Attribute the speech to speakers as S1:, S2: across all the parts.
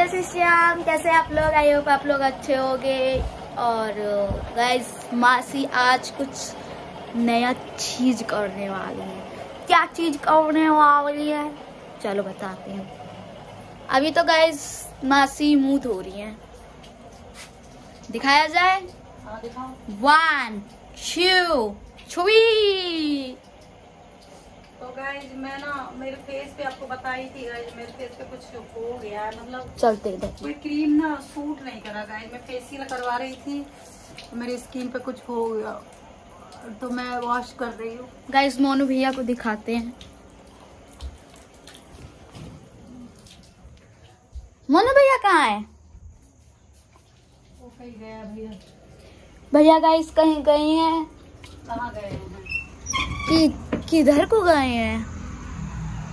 S1: जय श्री श्याम कैसे आप लोग? आई होप आप लोग अच्छे होंगे। और गाइस मासी आज कुछ नया चीज़ करने वाली है। क्या चीज़ करने वाली है? चलो बताते हैं। अभी तो गाइस मासी मुँह धो रही है। दिखाया जाए? वन टू थ्री
S2: तो गाइज़ मैं ना मेरे फेस पे आपको बताई थी गाइज़ मेरे फेस पे कुछ हो गया है मतलब
S1: चलते इधर।
S2: कोई क्रीम ना सूट नहीं करा गाइज़ मैं फेशियल करवा रही थी तो मेरी स्किन पे कुछ हो गया तो मैं वॉश कर रही हूँ।
S1: गाइस मोनू भैया को दिखाते हैं। मोनू भैया कहाँ है?
S2: वो कहीं गया भैया।
S1: भैया गाइस कहीं गए हैं।
S2: कहाँ गए हैं?
S1: किधर को गए हैं?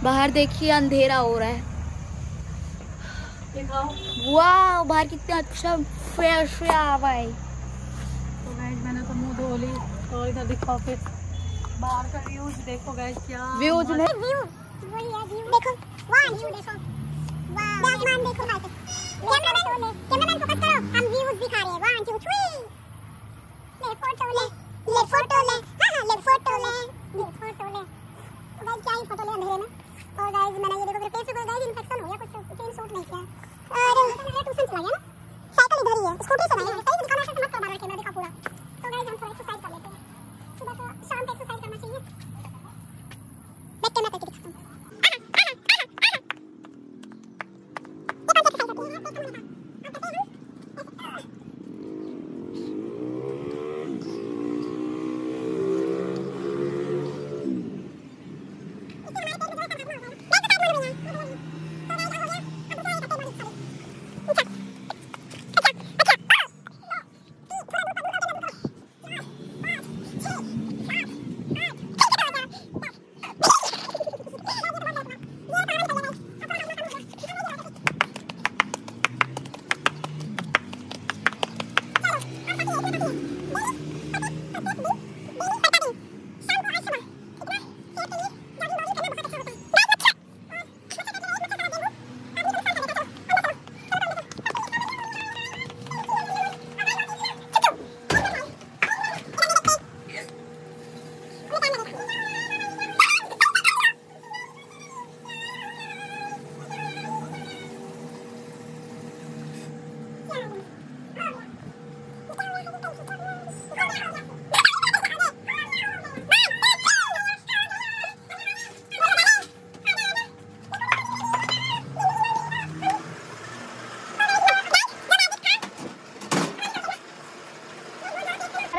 S1: बाहर देखिए अंधेरा हो रहा है। वाह बाहर कितना अच्छा फ्रेश हवा है
S2: तो मैंने तो मुँह धो ली। और इधर दिखाओ फिर। बाहर का व्यूज़ देखो गाइज़ क्या
S1: व्यूज़
S3: व्यू वही है देखो। वाह व्यू देखो। वाह आसमान देखो भाई। कैमरामैन कैमरामैन फोकस करो हम व्यूज़ दिखा रहे हैं। वन टू थ्री ले फ़ोटो ले। मेरे फेस पे गाइस इन्फेक्शन हो गया कुछ चेंज सूट नहीं किया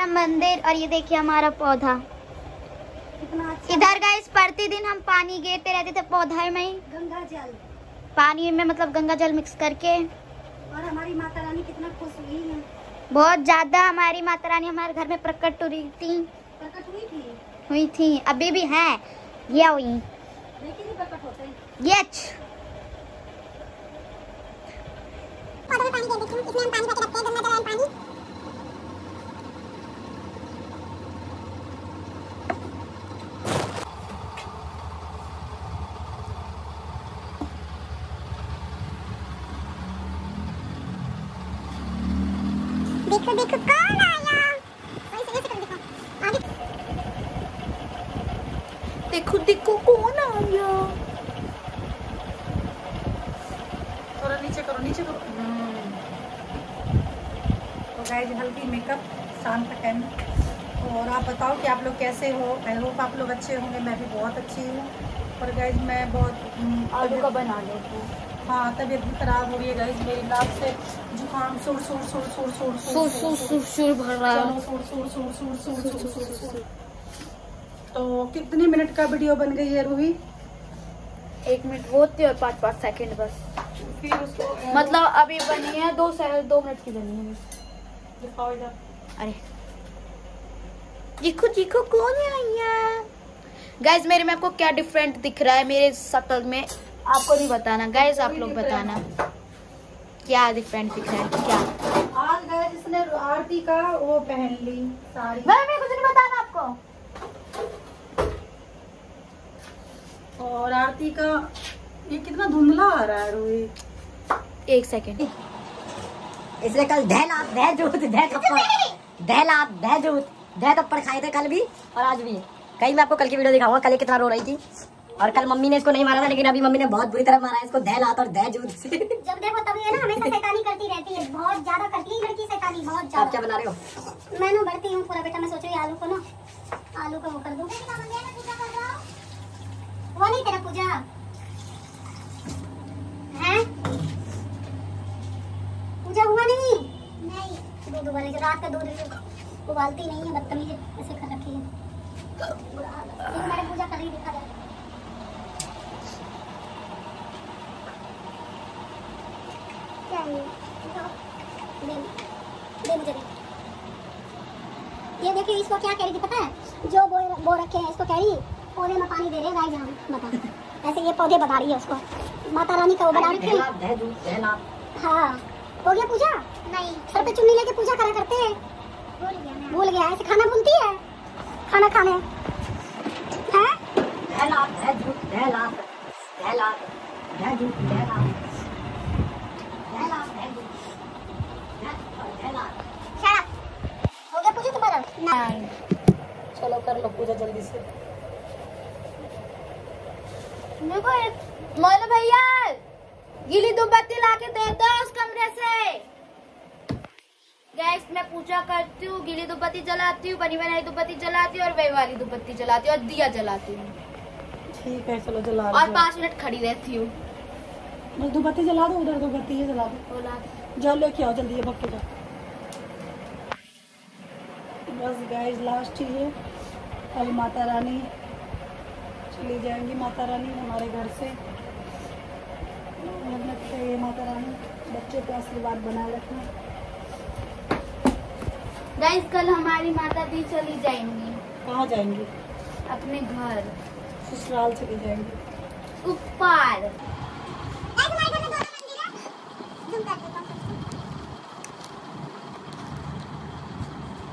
S1: हमारा मंदिर और ये देखिए हमारा पौधा।
S3: कितना अच्छा।
S1: इधर गाइस प्रतिदिन हम पानी गिरते रहते थे पौधे में ही।
S3: गंगा जल।
S1: पानी में मतलब गंगा जल मिक्स करके।
S3: और हमारी माता रानी कितना खुश हुई है
S1: बहुत ज़्यादा हमारी माता रानी हमारे घर में प्रकट हुई थी।
S3: प्रकट हुई थी?
S1: हुई थी। अभी भी है। ये हुई।
S3: प्रकट होते हैं।
S1: ये
S3: पौधों में पानी दे देती हूँ इसमें हम पानी रखते हैं गंगा जल पानी। देखो देखो कौन आया ऐसे ऐसे कर दिखाओ आगे
S1: देखो देखो कौन आ गया?
S2: थोड़ा नीचे करो नीचे करो। तो गाइज़ हल्दी मेकअप शाम का टाइम और आप बताओ कि आप लोग कैसे हो? आई होप आप लोग अच्छे होंगे मैं भी बहुत अच्छी हूँ। और गाइज़ मैं बहुत हम्म,
S1: आलू का बना लेते हैं।
S2: हाँ तबीयत भी खराब हो रही है गाइज़ मेरी नाक से जुकाम सुर सुर सुर सुर सुर
S1: सुर सुर सुर सुर भर रहा है
S2: सुर सुर सुर सुर सुर सुर सुर सुर तो कितने मिनट का वीडियो बन गई है रूही
S1: एक मिनट होती और पाँच पाँच सेकंड बस
S2: फिर उसको
S1: मतलब अभी बनी है दो से दो मिनट की बनी है।
S2: दिखाओ इधर
S1: अरे देखो देखो कौन आई है गाइज़ मेरे में आपको क्या डिफरेंट दिख रहा है मेरे शक्ल में आपको नहीं बताना गाइज़ आप लोग बताना। क्या डिफरेंट दिख रहा है? क्या?
S2: आज गए जिसने आरती का वो पहन ली साड़ी।
S1: मैं मैं कुछ नहीं बताना आपको।
S2: और आरती का ये कितना धुंधला आ रहा है रूही
S1: एक सेकेंड
S4: इसने कल दहला दह जूत दह थप्पड़। दहला दह जूत दह थप्पड़ खाए थे कल भी और आज भी। कहीं मैं आपको कल की वीडियो दिखाऊँगा कल कितना रो रही थी। और कल मम्मी ने इसको नहीं मारा था लेकिन अभी मम्मी ने बहुत बुरी तरह मारा है इसको दह लात और दह जूत से।
S3: जब देखो तभी है ना हमेशा शैतानी करती रहती है बहुत ज़्यादा करती है लड़की शैतानी बहुत ज़्यादा।
S4: आप क्या बना रहे हो?
S3: मैं ना बढ़ती हूँ पूरा बेटा मैं सोच रही हूँ आलू को ना आलू को वो कर दूँ। वो नहीं तेरा पूजा। है? पूजा हुआ नहीं? नहीं। दूध उबाले जो रात का दूध उबालती नहीं है बदतमीज ऐसे कर रखी है। पूजा कर ही देखा जाए क्या है ये? देखिए इसको क्या कह रही थी पता है? जो बो बो रखे हैं इसको कह रही पौधे में पानी दे रहे गाय जान बता। ऐसे ये पौधे बता रही है उसको। माता रानी का वो बना रखी। है हाँ। हो गया पूजा? नहीं। सर पे चुन्नी लेके पूजा करा करते हैं। भूल गया भूल गया ऐसे खाना भूलती है? खाना खाने। हैं
S4: दह लात दह जूत दह लात दह लात दह जूत दह लात दह लात दह जूत दह थप्पड़, दह लात
S3: Shut up. हो गया
S2: चलो कर लो पूजा जल्दी से।
S1: मेरे को एक- मोनू भैया गीली दुबत्ती ला के दे दो उस कमरे से। गैस मैं पूजा करती हूँ गीली दुबत्ती जलाती हूँ बनी बनाई दुबत्ती जलाती हूँ और वही वाली दुबत्ती जलाती हूँ और दिया जलाती हूँ।
S2: ठीक है चलो जला
S1: और पाँच मिनट खड़ी रहती हूँ।
S2: बस दो जला दो उधर दो बत्ती जला दो। जाओ लेके आओ जल्दी ये भक्के का। बस गाइस लास्ट ही है। कल माता रानी चली जाएँगी। माता रानी हमारे घर से। मन्नत है ये माता रानी बच्चे को आशीर्वाद बनाए रखना।
S1: गाइस कल हमारी माता दी चली जाएँगी।
S2: कहाँ जाएँगी?
S1: अपने घर।
S2: ससुराल चली जाएँगी।
S1: ऊपर
S3: तुम्हारे घर में दो मंदिर है जूम कर देता हूँ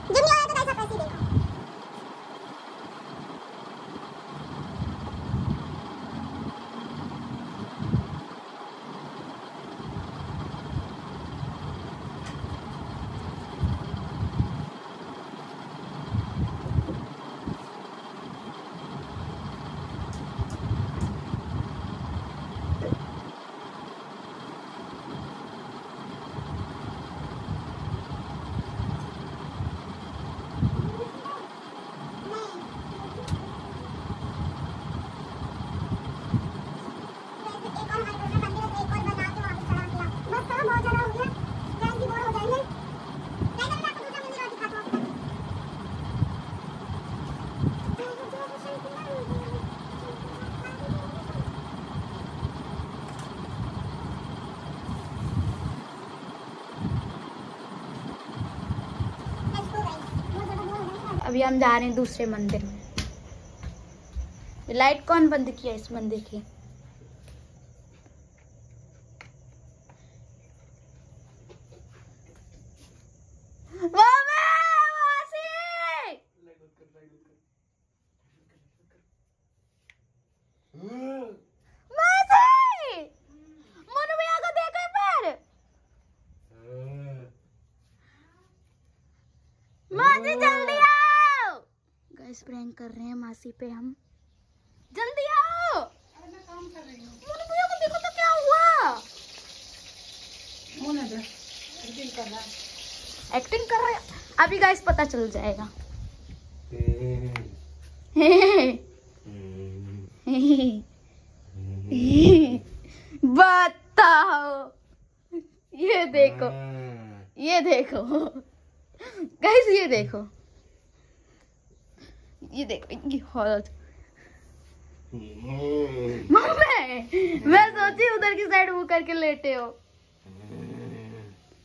S3: जूम नहीं आया तो कैसा कैसी देखो एक और हमारे घर में मंदिर है एक और बना के वहाँ पे चढ़ा दिया बस करो बहुत ज़्यादा हो गया गाइस भी बोर हो जाएँगे नहीं नहीं मैं आपको दूसरा मंदिर और दिखाता हूँ Let's go guys बहुत ज़्यादा बोर हो जाएँगे
S1: अभी हम जा रहे हैं दूसरे मंदिर में। लाइट कौन बंद किया इस मंदिर की मम्मी, मासी! मासी! मोनू भैया को देखो एक बार मासी जल्दी आओ गाइस प्रैंक कर रहे हैं मासी पे हम। जल्दी आओ! मैं काम मोनू भैया को देखो तो क्या हुआ।
S2: रिपीट कर रहा है।
S1: एक्टिंग कर रहे हैं? अभी गाइस पता चल जाएगा। बताओ। ये देखो। ये देखो। गाइस ये देखो। ये देखो इनकी हालत मम्मी मैं सोची उधर की साइड मुँह करके लेटे हो।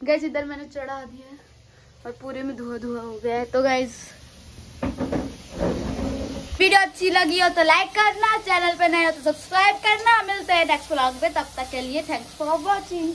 S1: गैस इधर मैंने चढ़ा दिया है और पूरे में धुआँ धुआँ हो गया है। तो गैस वीडियो अच्छी लगी हो तो लाइक करना चैनल पे नए हो तो सब्सक्राइब करना। मिलते हैं नेक्स्ट व्लॉग में तब तक के लिए थैंक्स फॉर वॉचिंग